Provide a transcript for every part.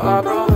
Abra.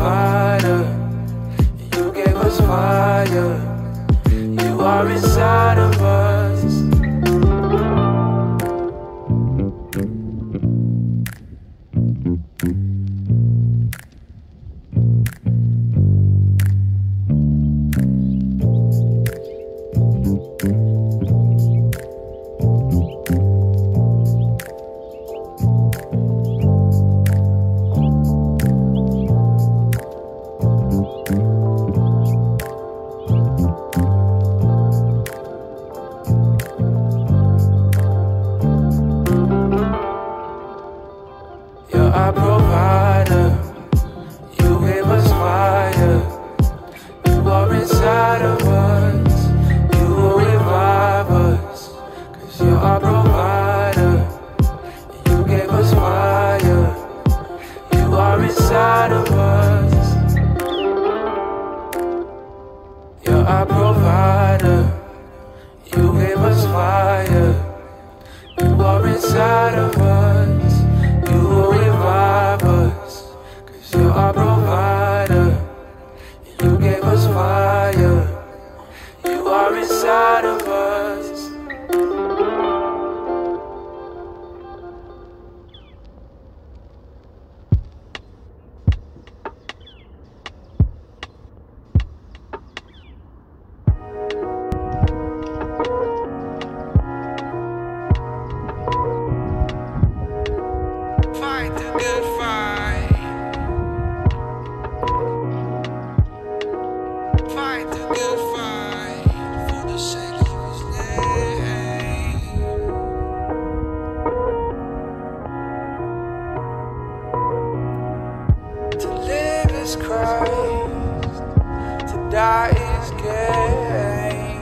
fight is gain.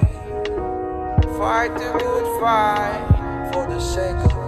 Fight the good fight for the sake of.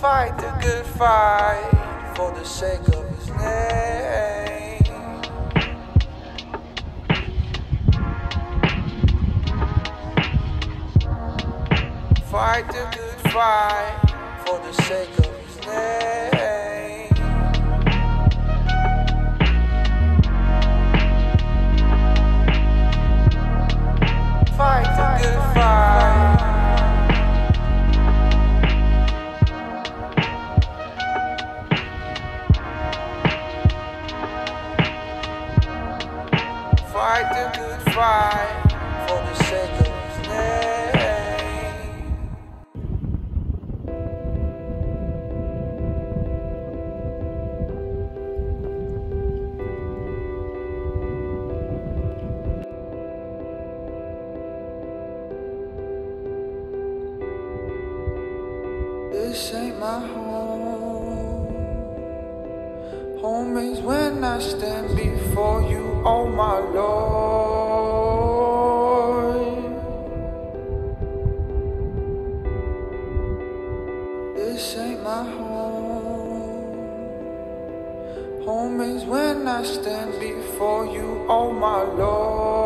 Fight the good fight for the sake of his name. Fight the good fight for the sake of his name. Fight the good fight for the sake of his name. This ain't my home. Home is when I stand before you, oh my Lord. This ain't my home. Home is when I stand before you, oh my Lord.